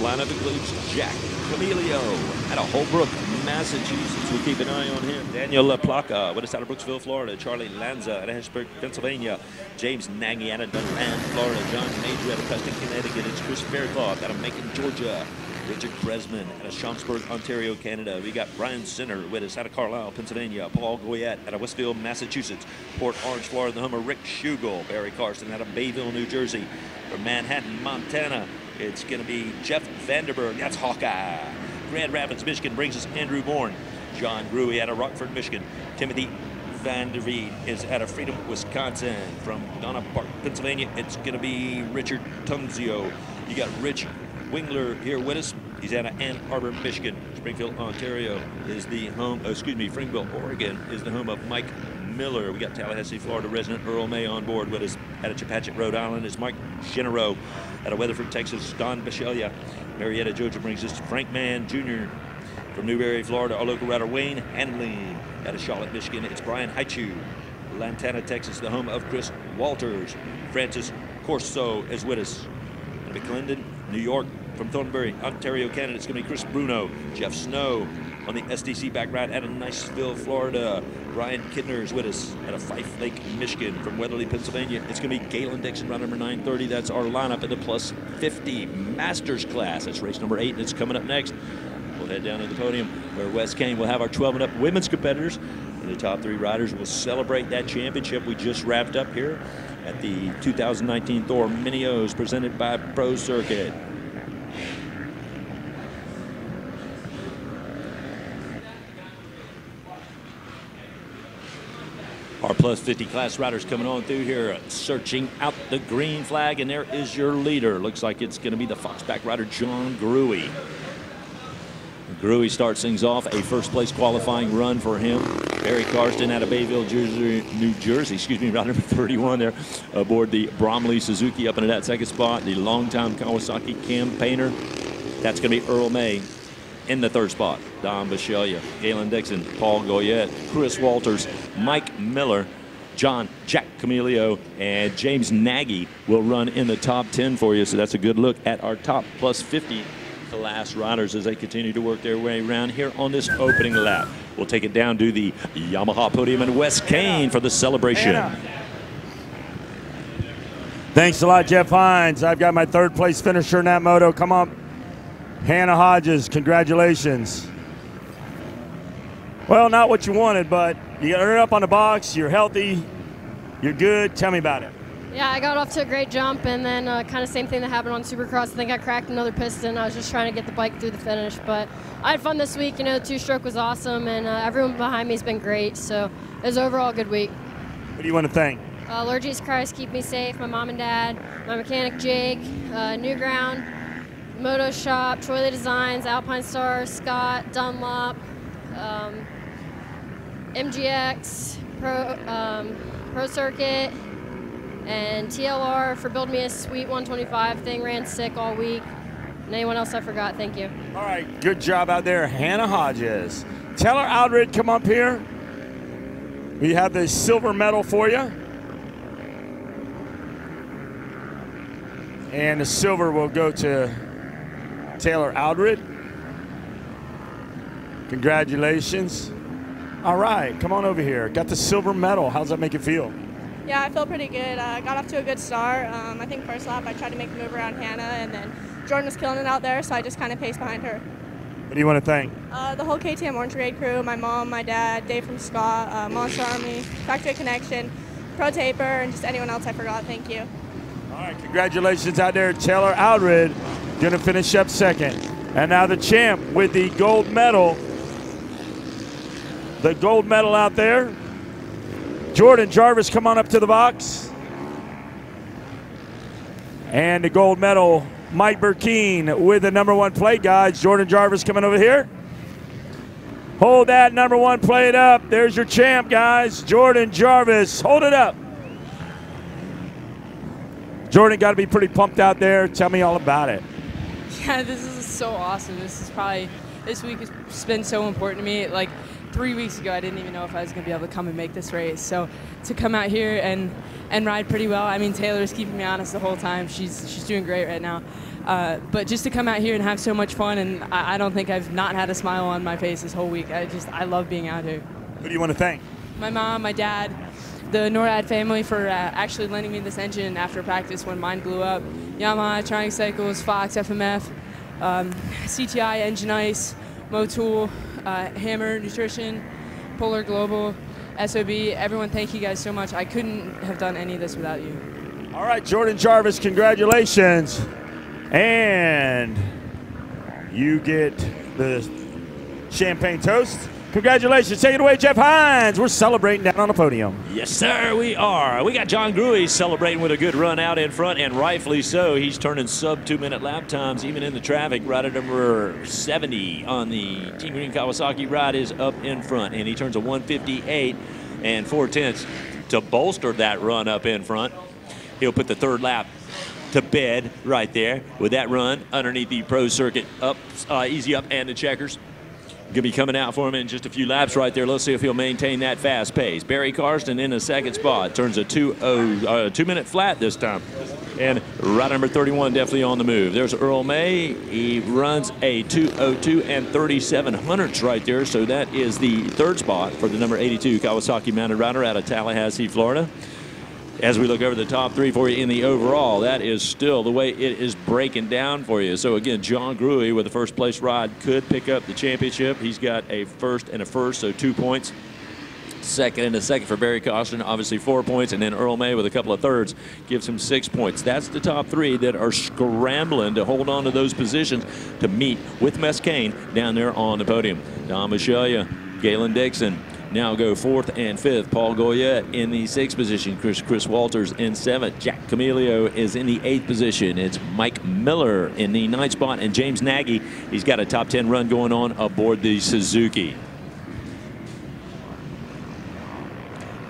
lineup includes Jack Camilio out of Holbrook, Massachusetts. We'll keep an eye on him. Daniel LaPlaca with us out of Brooksville, Florida. Charlie Lanza out of Harrisburg, Pennsylvania. James Nagy out of Durand, Florida. John Major out of Preston, Connecticut. It's Chris Faircloth out of Macon, Georgia. Richard Kresman out of Schomberg, Ontario, Canada. We got Brian Sinner with us out of Carlisle, Pennsylvania. Paul Goyette out of Westfield, Massachusetts. Port Orange, Florida, the home of Rick Schugel. Barry Carson out of Bayville, New Jersey. From Manhattan, Montana, it's going to be Jeff Vanderberg. That's Hawkeye. Grand Rapids, Michigan brings us Andrew Bourne. John Gruey out of Rockford, Michigan. Timothy Van Der Vanderveed is out of Freedom, Wisconsin. From Donna Park, Pennsylvania, it's going to be Richard Tunzio. You got Rich Wingler here with us. He's out of Ann Arbor, Michigan. Springfield, Ontario is the home, excuse me, Springfield, Oregon is the home of Mike Miller. We got Tallahassee, Florida resident Earl May on board with us. Of Chepachet, Rhode Island is Mike Shinero. Out of Weatherford, Texas, Don Bisceglia. Marietta, Georgia brings us Frank Mann Jr. From Newberry, Florida, our local rider Wayne Handling. Out of Charlotte, Michigan, it's Brian Haichu. Lantana, Texas, the home of Chris Walters. Francis Corso is with us. McClendon, New York, from Thornbury, Ontario, Canada, it's going to be Chris Bruno, Jeff Snow on the SDC back ride out of Niceville, Florida. Ryan Kidner is with us out of Fife Lake, Michigan. From Weatherly, Pennsylvania, it's going to be Galen Dixon, run number 930. That's our lineup at the plus 50 Masters class. That's race number eight, and it's coming up next. We'll head down to the podium where West Kane will have our 12 and up women's competitors. And the top three riders will celebrate that championship we just wrapped up here at the 2019 Thor Mini O's presented by Pro Circuit. Our plus 50 class riders coming on through here, uh, searching out the green flag, and there is your leader. Looks like it's going to be the Foxback rider, John Gruey. Gruey starts things off, a first place qualifying run for him. Barry Karsten out of Bayville, Jersey, New Jersey, excuse me, route number 31 there, aboard the Bromley Suzuki up into that second spot. The longtime Kawasaki campaigner, that's going to be Earl May in the third spot. Don Bisceglia, Galen Dixon, Paul Goyette, Chris Walters, Mike Miller, John Jack Camilio, and James Nagy will run in the top 10 for you. So that's a good look at our top plus 50 class riders as they continue to work their way around here on this opening lap. We'll take it down to the Yamaha podium in West Kane for the celebration. Thanks a lot, Jeff Hines. I've got my third place finisher in that moto. Come on, Hannah Hodges, congratulations. Well, not what you wanted, but you got it up on the box. You're healthy. You're good. Tell me about it. Yeah, I got off to a great jump, and then uh, kind of same thing that happened on Supercross. I think I cracked another piston. I was just trying to get the bike through the finish, but I had fun this week. You know, the two-stroke was awesome, and uh, everyone behind me has been great. So it was overall a good week. What do you want to thank? Uh, Lord Jesus Christ, keep me safe. My mom and dad, my mechanic Jake, uh, New Ground, Moto Shop, Troy Designs, Alpine Star, Scott, Dunlop, um, MGX, Pro, um, Pro Circuit, and TLR for building me a sweet 125 thing. Ran sick all week. And anyone else I forgot, thank you. All right, good job out there, Hannah Hodges. Taylor Aldred, come up here. We have the silver medal for you. And the silver will go to Taylor Aldred. Congratulations. All right, come on over here. Got the silver medal. How's that make you feel? Yeah, I feel pretty good. I uh, got off to a good start. Um, I think first lap I tried to make a move around Hannah, and then Jordan was killing it out there, so I just kind of paced behind her. What do you want to thank? Uh, the whole KTM Orange Grade crew, my mom, my dad, Dave from Scott, uh, Monster Army, Factory Connection, Pro Taper, and just anyone else I forgot. Thank you. All right, congratulations out there. Taylor Aldred going to finish up second. And now the champ with the gold medal. The gold medal out there. Jordan Jarvis, come on up to the box. And the gold medal, Mike Burkeen with the number one plate, guys. Jordan Jarvis coming over here. Hold that number one plate up. There's your champ, guys. Jordan Jarvis. Hold it up. Jordan got to be pretty pumped out there. Tell me all about it. Yeah, this is so awesome. This is probably this week has been so important to me. Like three weeks ago, I didn't even know if I was going to be able to come and make this race. So to come out here and and ride pretty well. I mean, Taylor's keeping me honest the whole time. She's she's doing great right now. Uh, but just to come out here and have so much fun, and I, I don't think I've not had a smile on my face this whole week. I just I love being out here. Who do you want to thank? My mom, my dad, the NORAD family for uh, actually lending me this engine after practice when mine blew up. Yamaha, Triangle Cycles, Fox, FMF, um, CTI, Engine Ice, Motul, uh, Hammer Nutrition, Polar Global, SOB. Everyone, thank you guys so much. I couldn't have done any of this without you. All right, Jordan Jarvis, congratulations. And you get the champagne toast. Congratulations. Take it away, Jeff Hines. We're celebrating down on the podium. Yes, sir, we are. We got John Gruey celebrating with a good run out in front, and rightfully so. He's turning sub two minute lap times, even in the traffic. Rider number 70 on the Team Green Kawasaki ride is up in front, and he turns a 158 and four tenths to bolster that run up in front. He'll put the third lap to bed right there with that run underneath the pro circuit up, uh, easy up, and the checkers. Going to be coming out for him in just a few laps right there. Let's see if he'll maintain that fast pace. Barry Karsten in the second spot. Turns a two, oh, uh, two minute flat this time. And ride number 31 definitely on the move. There's Earl May. He runs a 202 and 37 hundredths right there. So that is the third spot for the number 82 Kawasaki mounted rider out of Tallahassee, Florida as we look over the top three for you in the overall, that is still the way it is breaking down for you. So again, John Gruey with the first place ride could pick up the championship. He's got a first and a first, so two points. Second and a second for Barry Costin, obviously four points, and then Earl May with a couple of thirds gives him six points. That's the top three that are scrambling to hold on to those positions to meet with West Kane down there on the podium. Don Bisceglia, Galen Dixon, now go fourth and fifth. Paul Goyette in the sixth position. Chris, Chris Walters in seventh. Jack Camilio is in the eighth position. It's Mike Miller in the ninth spot. And James Nagy, he's got a top 10 run going on aboard the Suzuki.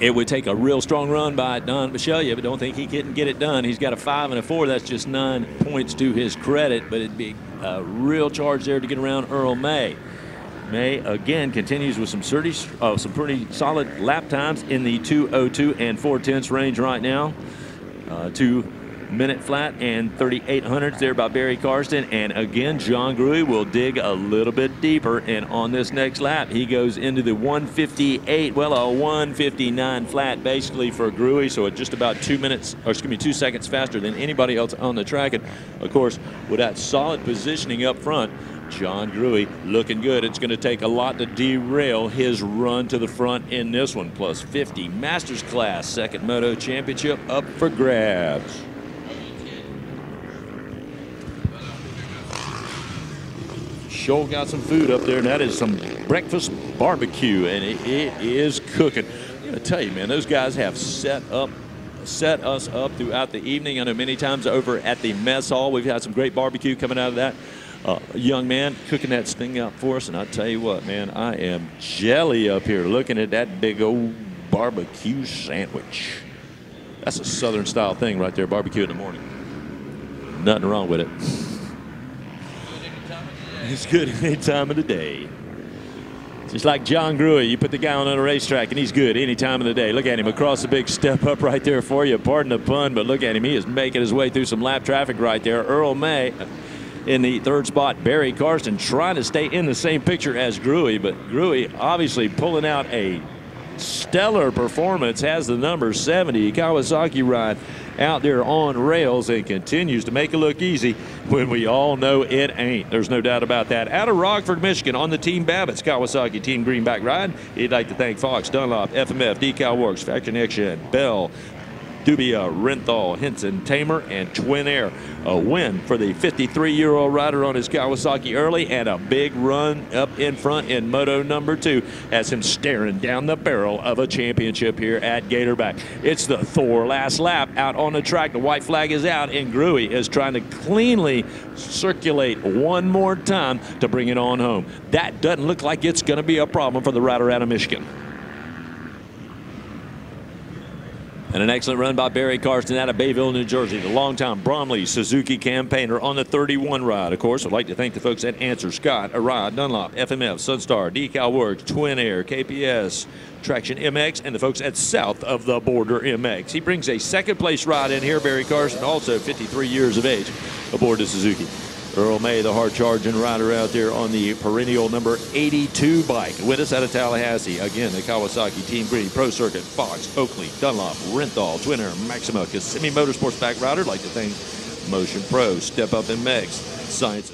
It would take a real strong run by Don Bisceglia, but don't think he can get it done. He's got a five and a four. That's just nine points to his credit, but it'd be a real charge there to get around Earl May. May again continues with some 30, uh, some pretty solid lap times in the 202 and 4 tenths range right now. Uh, two minute flat and 38 hundredths there by Barry Karsten. And again, John Gruey will dig a little bit deeper. And on this next lap, he goes into the 158, well, a 159 flat basically for Gruey. So at just about two minutes, or excuse me, two seconds faster than anybody else on the track. And of course, with that solid positioning up front, John Gruey looking good. It's going to take a lot to derail his run to the front in this one. Plus 50 Masters Class Second Moto Championship up for grabs. Sure got some food up there, and that is some breakfast barbecue, and it, it is cooking. I'm going to tell you, man, those guys have set up set us up throughout the evening. I know many times over at the mess hall, we've had some great barbecue coming out of that uh, young man cooking that thing up for us. And I tell you what, man, I am jelly up here looking at that big old barbecue sandwich. That's a southern style thing right there, barbecue in the morning. Nothing wrong with it. It's good any time of the day. Just like John Gruey, you put the guy on a racetrack and he's good any time of the day. Look at him across the big step up right there for you. Pardon the pun, but look at him. He is making his way through some lap traffic right there. Earl May in the third spot. Barry Carson trying to stay in the same picture as Gruey, but Gruey obviously pulling out a stellar performance, has the number 70 Kawasaki ride out there on rails and continues to make it look easy when we all know it ain't. There's no doubt about that. Out of Rockford, Michigan on the Team Babbitt's Kawasaki Team Greenback ride, he'd like to thank Fox, Dunlop, FMF, Decal Works, Factory Connection, Bell, Dubya, Renthal, Hinson, Tamer, and Twin Air. A win for the 53-year-old rider on his Kawasaki early and a big run up in front in Moto number two as him staring down the barrel of a championship here at Gatorback. It's the Thor last lap out on the track. The white flag is out and Gruey is trying to cleanly circulate one more time to bring it on home. That doesn't look like it's going to be a problem for the rider out of Michigan. And an excellent run by Barry Carson out of Bayville, New Jersey, the longtime Bromley Suzuki campaigner on the 31 ride. Of course, I'd like to thank the folks at Answer, Scott, Arad, Dunlop, FMF, Sunstar, Decal Works, Twin Air, KPS, Traction MX, and the folks at South of the Border MX. He brings a second place ride in here, Barry Carson, also 53 years of age, aboard the Suzuki. Earl May, the hard charging rider out there on the perennial number 82 bike. With us out of Tallahassee, again, the Kawasaki Team Green Pro Circuit, Fox, Oakley, Dunlop, Renthal, Twin Air, Maxima, Kissimmee Motorsports back rider. like to thank Motion Pro, Step Up and Mex, Science